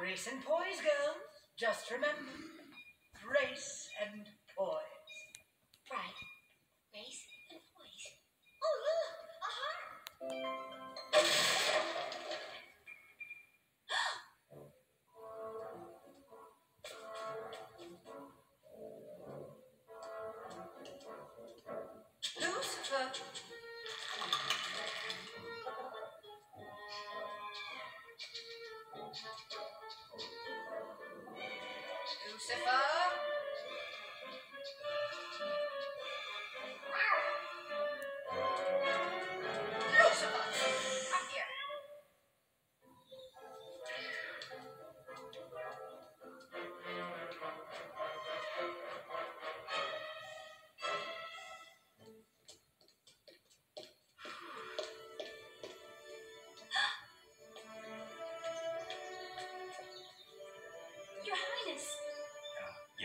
Grace and poise, girls. Just remember, grace and poise. Right. Race and poise. Oh, look! A heart! Lucifer. Lucifer,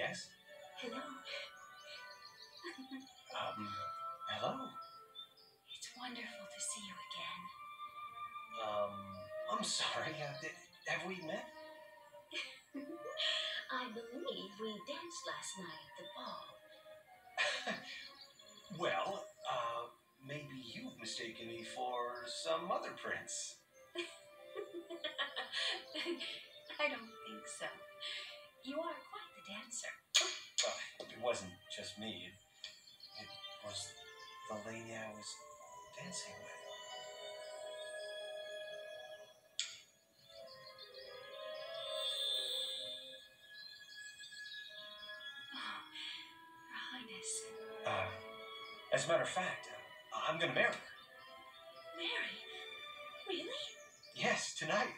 yes? Hello. Um, hello? It's wonderful to see you again. Um, I'm sorry. Uh, have we met? I believe we danced last night at the ball. Well, uh, maybe you've mistaken me for some other prince. I don't think so. You are quite dancer. Well, it wasn't just me. It, it was the lady I was dancing with. Oh. Uh, as a matter of fact, uh, I'm gonna marry her. Marry? Really? Yes. Tonight?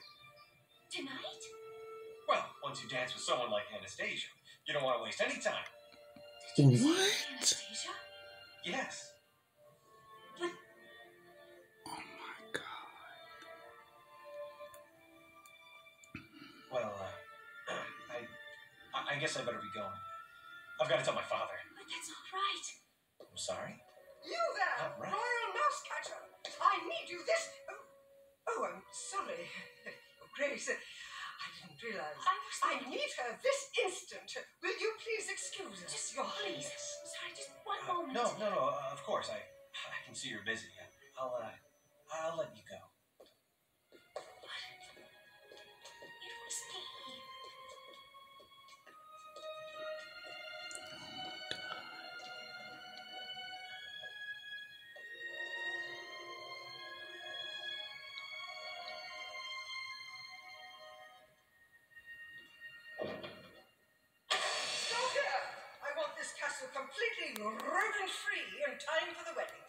Well, you dance with someone like Anastasia, you don't want to waste any time. Did you say What? Anastasia? Yes. But... Oh my god. Well, uh, I, I- I guess I better be going. I've got to tell my father. But that's not right. I'm sorry. You there, All right. Royal Mouse Catcher. I need you this. Oh, oh I'm sorry. Oh, Grace, I didn't realize. I was I need her this instant. Will you please excuse us? Just Your please. Highness. I'm sorry, just one Uh, moment. no, no, no. Uh, of course, I, I can see you're busy. I'll, uh, I'll let you go. Completely rodent free in time for the wedding.